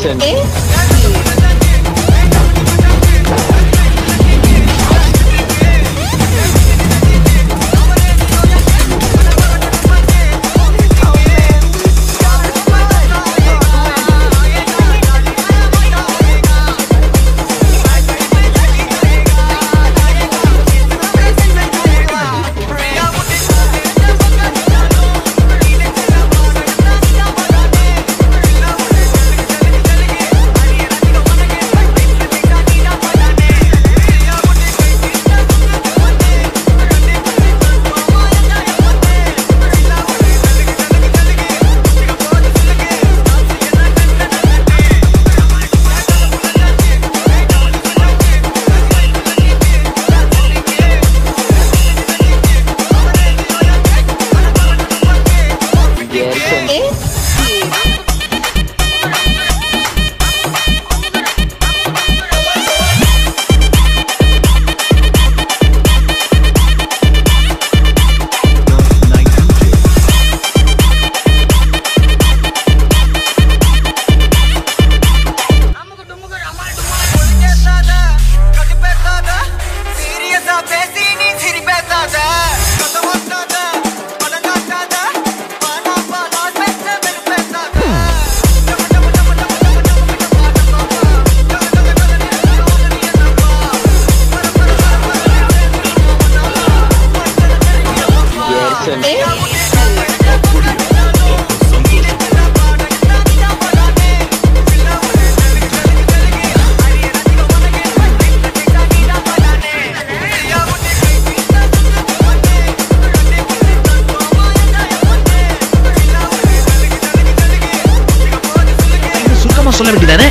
Jackson. Okay. Eh? ಸುಲ್ಕಮ್ಮ ಸೊಲ್ಲ ಬಿಟ್ಟಿದ್ದಾನೆ